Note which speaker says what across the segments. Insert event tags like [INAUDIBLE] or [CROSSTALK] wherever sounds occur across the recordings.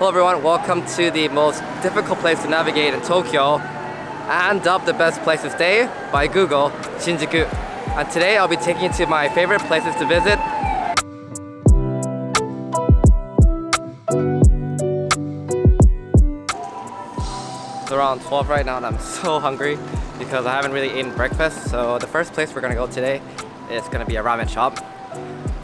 Speaker 1: Hello everyone, welcome to the most difficult place to navigate in Tokyo and dubbed the best place to stay by Google, Shinjuku. And today I'll be taking you to my favorite places to visit. It's around 12 right now and I'm so [LAUGHS] hungry because I haven't really eaten breakfast. So the first place we're gonna go today is gonna be a ramen shop.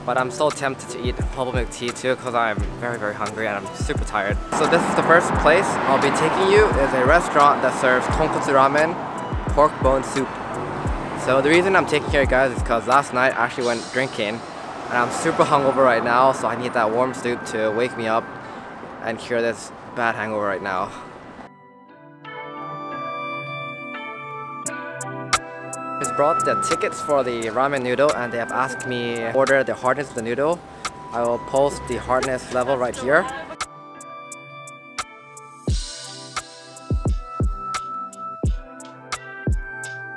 Speaker 1: But I'm so tempted to eat bubble milk tea too because I'm very very hungry and I'm super tired. So this is the first place I'll be taking you is a restaurant that serves tonkotsu ramen, pork bone soup. So the reason I'm taking you guys is because last night I actually went drinking and I'm super hungover right now so I need that warm soup to wake me up and cure this bad hangover right now. Brought the tickets for the ramen noodle and they have asked me order the hardness of the noodle. I will post the hardness level right here.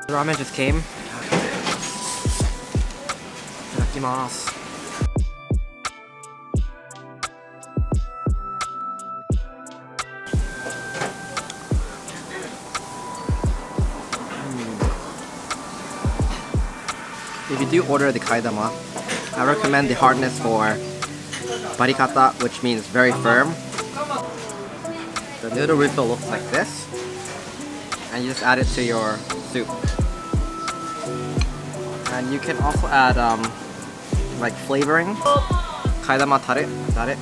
Speaker 1: The ramen just came. If you do order the kaedama, I recommend the hardness for barikata, which means very firm. The noodle refill looks like this, and you just add it to your soup. And you can also add um, like flavoring, kaedama tare, tare,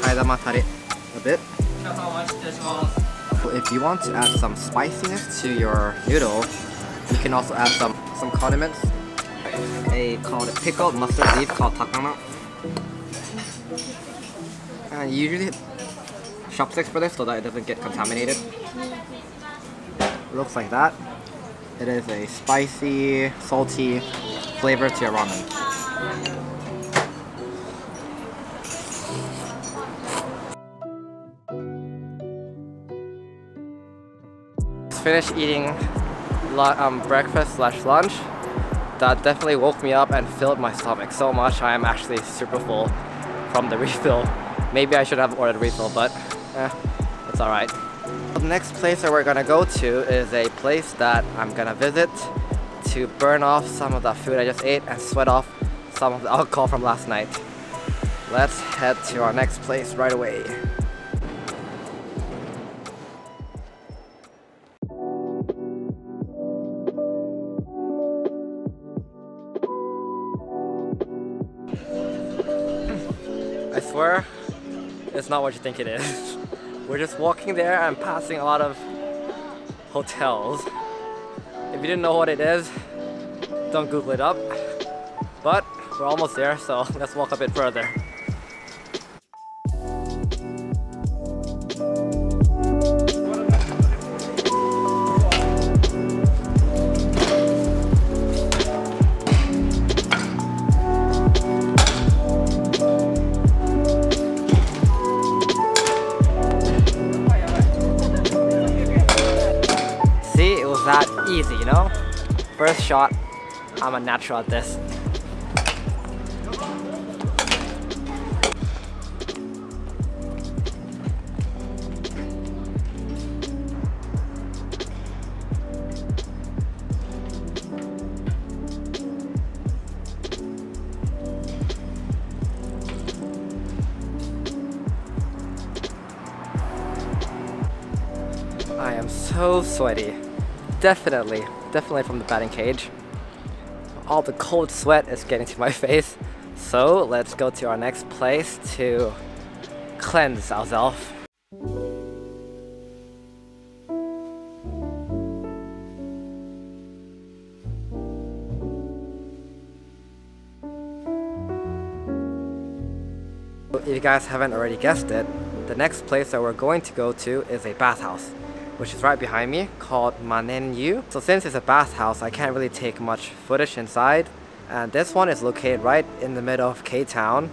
Speaker 1: kaedama tare a bit. If you want to add some spiciness to your noodle, you can also add some some condiments a called pickled mustard leaf called takana. And you usually chopsticks for this so that it doesn't get contaminated. Looks like that. It is a spicy, salty flavor to your ramen. Finished eating um, breakfast slash lunch that definitely woke me up and filled my stomach so much I am actually super full from the [LAUGHS] refill. Maybe I should have ordered refill, but eh, it's alright. The next place that we're gonna go to is a place that I'm gonna visit to burn off some of the food I just ate and sweat off some of the [LAUGHS] alcohol from last night. Let's head to our next place right away. Not what you think it is. [LAUGHS] We're just walking there and passing a lot of hotels. If you didn't know what it is, don't Google it up. But we're almost there, so [LAUGHS] let's walk a bit further. Shot, I'm a natural at this. I am so sweaty. Definitely, definitely from the batting cage. All the cold sweat is getting to my [LAUGHS] face. So let's go to our next place to cleanse ourselves. If you guys haven't already guessed it, the next place that we're going to go to is a bathhouse, which is right behind me, called Mannenyu. So since it's a bathhouse, I can't really take much footage inside. And this one is located right in the middle of K-Town.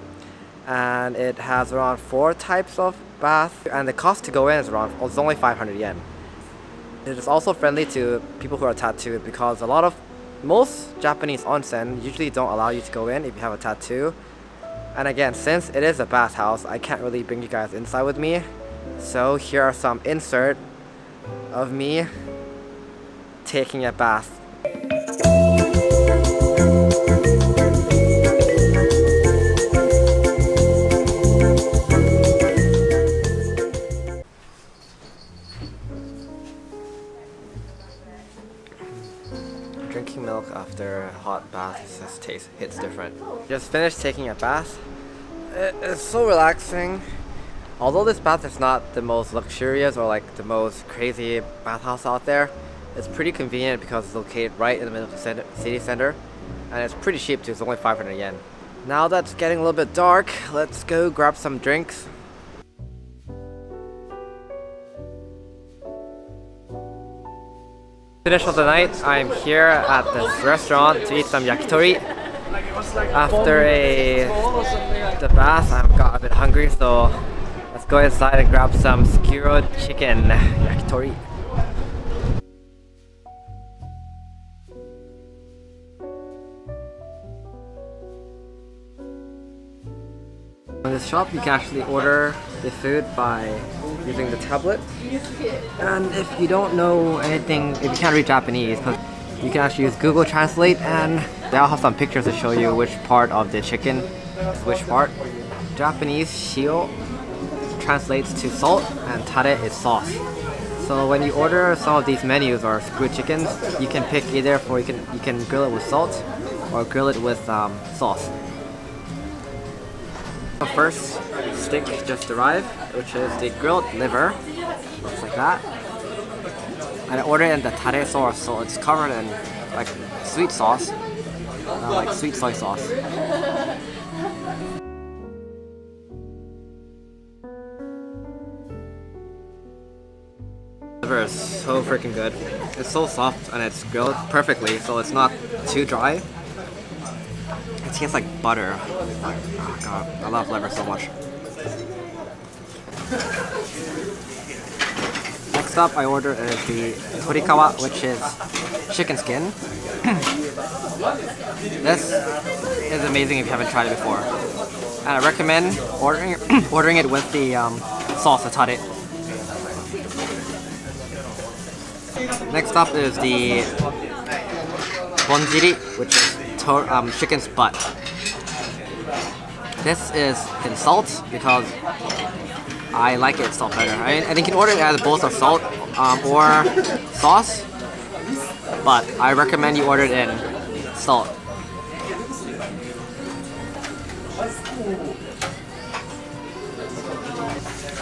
Speaker 1: And it has around four types of bath. And the cost to go in is around, oh, it's only 500 yen. It is also friendly to people who are tattooed because a lot of, most Japanese onsen usually don't allow you to go in if you have a tattoo. And again, since it is a bathhouse, I can't really bring you guys inside with me. So here are some insert of me taking a bath. Drinking milk after a hot bath just tastes hits different. Just finished taking a bath. It's so relaxing. Although this bath is not the most luxurious or like the most crazy bathhouse out there, it's pretty convenient because it's located right in the middle of the city center and it's pretty cheap too, it's only 500 yen. Now that's getting a little bit dark, let's go grab some drinks. Finish of the night, I'm here at this restaurant to eat some yakitori. After a the bath, I've got a bit hungry, so go inside and grab some skewered chicken yakitori. In this shop, you can actually order the food by using the tablet. And if you don't know anything, if you can't read Japanese, you can actually use Google Translate and they'll have some pictures to show you which part of the chicken which part. Japanese shio translates to salt and tare is sauce. So when you order some of these menus or skewered chickens, you can pick either for you can you can grill it with salt or grill it with um, sauce. The first stick just arrived, which is the grilled liver. Looks like that. And I ordered in the tare sauce, so it's covered in like sweet sauce, uh, like sweet soy sauce. Liver is so freaking good. It's so soft and it's grilled perfectly, so it's not too dry. It tastes like butter. oh god, I love liver so much. Next up, I ordered is the torikawa, which is chicken skin. [COUGHS] this is amazing if you haven't tried it before. And I recommend ordering [COUGHS] ordering it with the um, sauce, the Next up is the bonjiri, which is um, chicken's butt. This is in salt because I like it salt better. I, and you can order it as both a salt um, or sauce, but I recommend you order it in salt.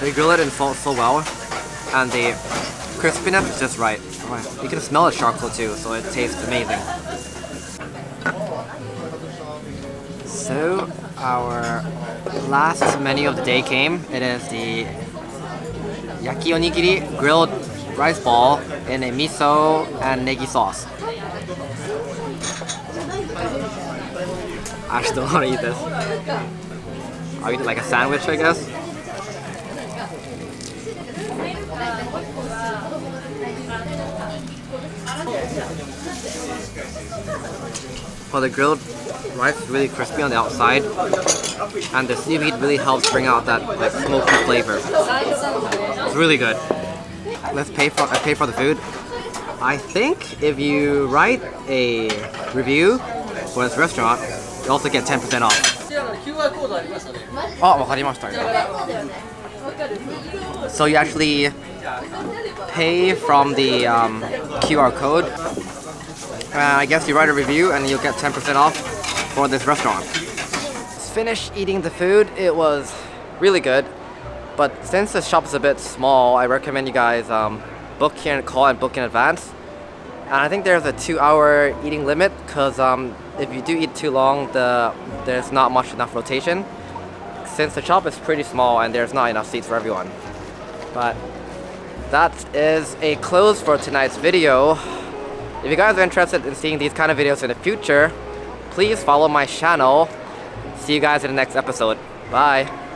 Speaker 1: They grill it in salt so well, and the crispiness is just right. You can smell the charcoal too, so it tastes amazing. So, our last menu of the day came. It is the yaki onigiri grilled rice ball in a miso and negi sauce. I still [LAUGHS] want to eat this. I'll eat it like a sandwich, I guess. Well, the grilled rice is really crispy on the outside, and the seaweed really helps bring out that like smoky flavor. It's really good. Let's pay for uh, pay for the food. I think if you write a review for this restaurant, you also get 10% off. So you actually pay from the um, QR code. Uh, I guess you write a review and you'll get 10% off for this restaurant. Finished eating the food. It was really good. But since the shop is a bit small, I recommend you guys um, book here and call and book in advance. And I think there's a two hour eating limit because um, if you do eat too long, the there's not much enough rotation. Since the shop is pretty small and there's not enough seats for everyone. But that is a close for tonight's video. If you guys are interested in seeing these kind of videos in the future, please follow my channel. See you guys in the next episode. Bye.